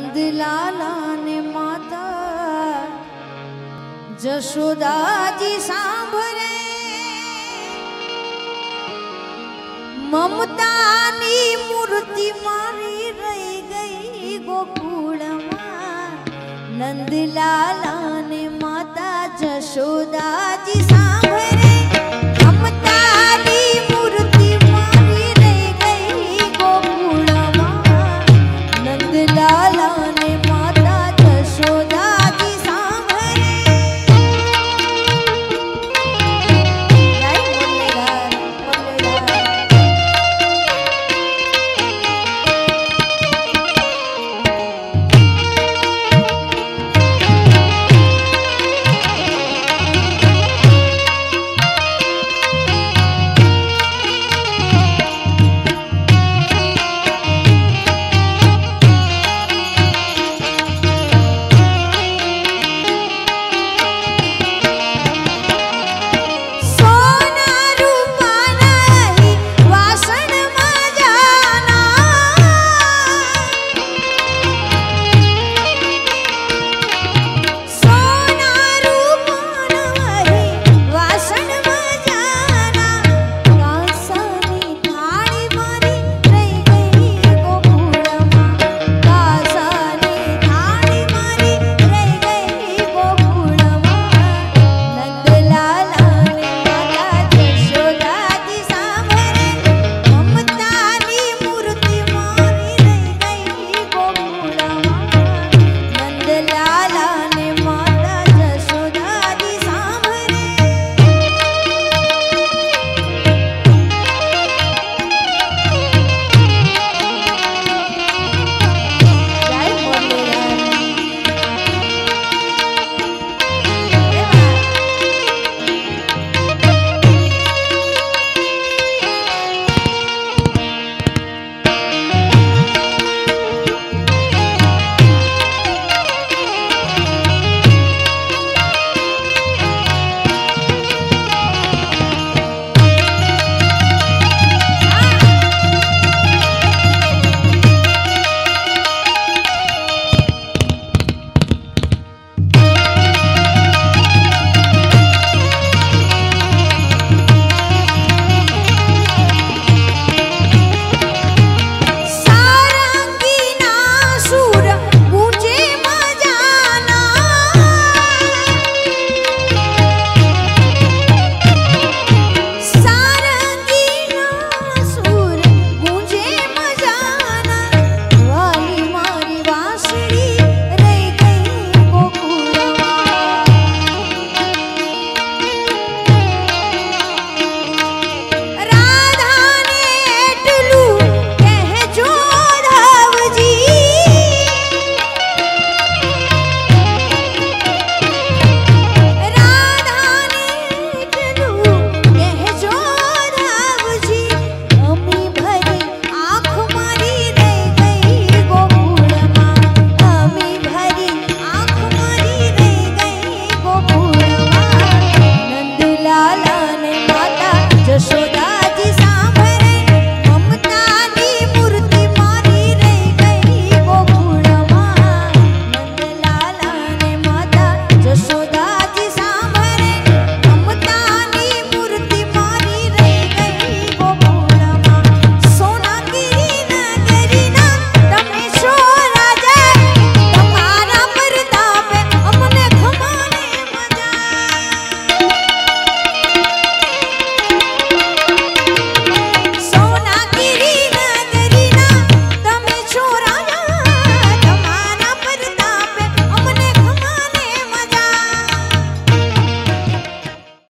नंदलाला ने माता, जशोदा जी सांभरे। ममता नी मूर्ति मारी रही गई गोकुड़मा नंदलाला ने माता, जशोदा जी